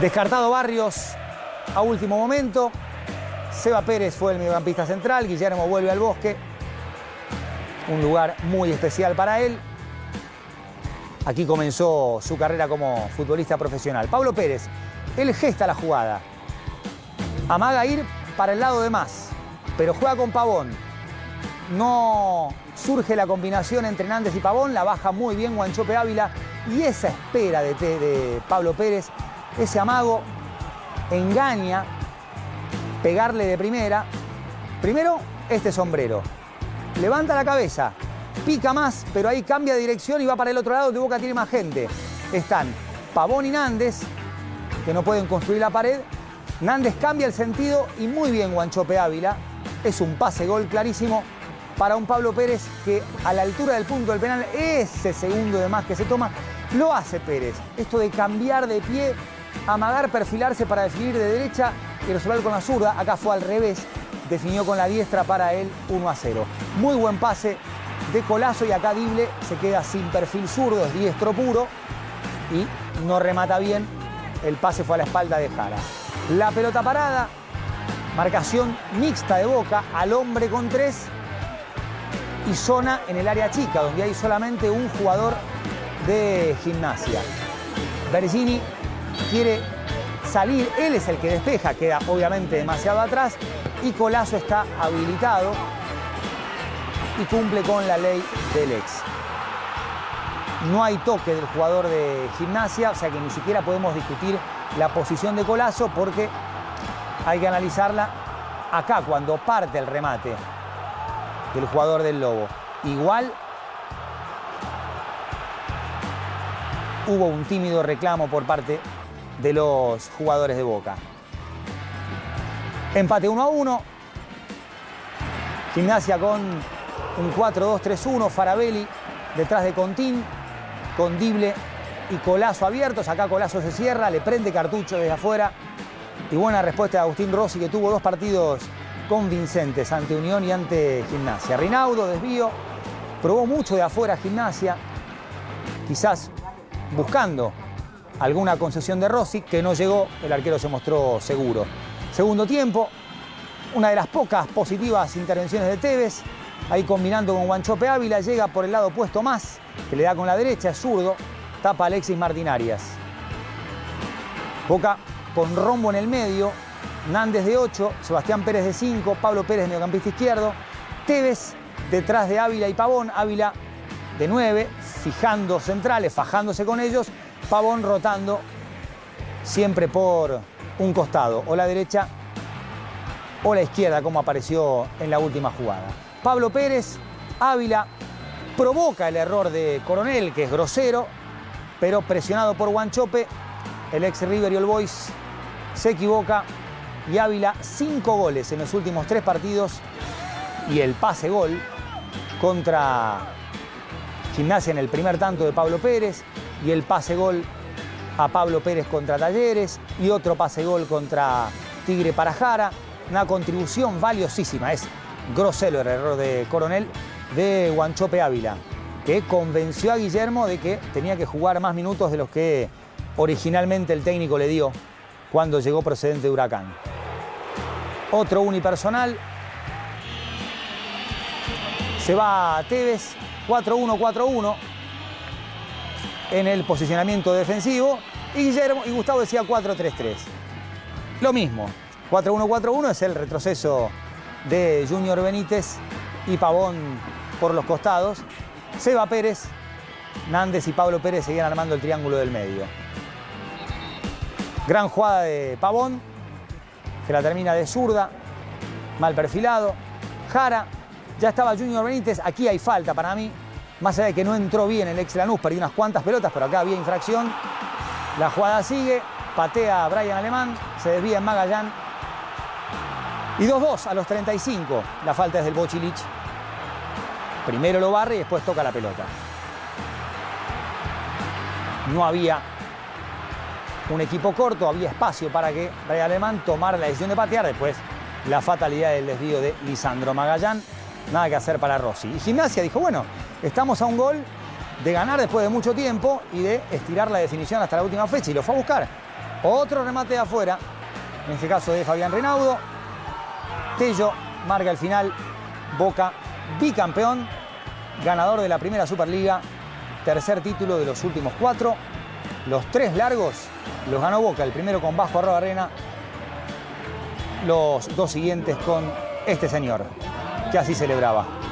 Descartado Barrios a último momento. Seba Pérez fue el mediocampista central. Guillermo vuelve al bosque. Un lugar muy especial para él. Aquí comenzó su carrera como futbolista profesional. Pablo Pérez, él gesta la jugada. Amaga ir para el lado de más, pero juega con Pavón. No surge la combinación entre Nández y Pavón, la baja muy bien Guanchope Ávila y esa espera de, de Pablo Pérez, ese amago, engaña pegarle de primera. Primero, este sombrero. Levanta la cabeza, pica más, pero ahí cambia de dirección y va para el otro lado, de Boca tiene más gente. Están Pavón y Nández, que no pueden construir la pared. Nández cambia el sentido y muy bien Guanchope Ávila. Es un pase gol clarísimo para un Pablo Pérez que a la altura del punto del penal, ese segundo de más que se toma, lo hace Pérez. Esto de cambiar de pie, amagar, perfilarse para definir de derecha y resolver con la zurda. Acá fue al revés, definió con la diestra para él 1 a 0. Muy buen pase de Colazo y acá Dible se queda sin perfil zurdo, es diestro puro y no remata bien. El pase fue a la espalda de Jara. La pelota parada, marcación mixta de Boca al hombre con tres y zona en el área chica, donde hay solamente un jugador de gimnasia. Bergini quiere salir, él es el que despeja, queda obviamente demasiado atrás y Colazo está habilitado y cumple con la ley del ex. No hay toque del jugador de gimnasia, o sea que ni siquiera podemos discutir la posición de Colazo porque hay que analizarla acá cuando parte el remate del jugador del Lobo. Igual hubo un tímido reclamo por parte de los jugadores de Boca. Empate 1 a 1. Gimnasia con un 4-2-3-1. Farabelli detrás de Contín, con Dible y Colazo abiertos. Acá Colazo se cierra, le prende cartucho desde afuera. Y buena respuesta de Agustín Rossi, que tuvo dos partidos convincentes ante Unión y ante Gimnasia. Rinaudo, desvío, probó mucho de afuera Gimnasia, quizás buscando alguna concesión de Rossi, que no llegó, el arquero se mostró seguro. Segundo tiempo, una de las pocas positivas intervenciones de Tevez, ahí combinando con Guanchope Ávila, llega por el lado opuesto más, que le da con la derecha, zurdo, tapa Alexis Martín Arias. Boca con rombo en el medio, Nández de 8, Sebastián Pérez de 5, Pablo Pérez mediocampista izquierdo, Tevez detrás de Ávila y Pavón, Ávila de 9, fijando centrales, fajándose con ellos, Pavón rotando siempre por un costado, o la derecha o la izquierda, como apareció en la última jugada. Pablo Pérez, Ávila, provoca el error de Coronel, que es grosero, pero presionado por Guanchope, el ex River y el Boys se equivoca y Ávila cinco goles en los últimos tres partidos y el pase gol contra Gimnasia en el primer tanto de Pablo Pérez y el pase gol a Pablo Pérez contra Talleres y otro pase gol contra Tigre Parajara. Una contribución valiosísima, es grosero el error de Coronel de Guanchope Ávila, que convenció a Guillermo de que tenía que jugar más minutos de los que originalmente el técnico le dio cuando llegó procedente de Huracán. Otro unipersonal. Se va a Tevez, 4-1-4-1 en el posicionamiento defensivo. Y Guillermo y Gustavo decía 4-3-3. Lo mismo, 4-1-4-1 es el retroceso de Junior Benítez y Pavón por los costados. Seba Pérez, Nández y Pablo Pérez seguían armando el triángulo del medio. Gran jugada de Pavón, que la termina de zurda, mal perfilado. Jara, ya estaba Junior Benítez, aquí hay falta para mí, más allá de que no entró bien el ex Lanús, perdió unas cuantas pelotas, pero acá había infracción. La jugada sigue, patea a Brian Alemán, se desvía en Magallán. Y 2-2 a los 35, la falta es del Bochilich. Primero lo barre y después toca la pelota. No había un equipo corto, había espacio para que Brian Alemán tomara la decisión de patear. Después la fatalidad del desvío de Lisandro Magallán. Nada que hacer para Rossi. Y Gimnasia dijo, bueno, estamos a un gol de ganar después de mucho tiempo y de estirar la definición hasta la última fecha. Y lo fue a buscar. Otro remate de afuera, en este caso de Fabián Renaudo. Tello marca el final. Boca bicampeón, ganador de la primera Superliga, tercer título de los últimos cuatro. Los tres largos los ganó Boca, el primero con Vasco Arroba los dos siguientes con este señor, que así celebraba.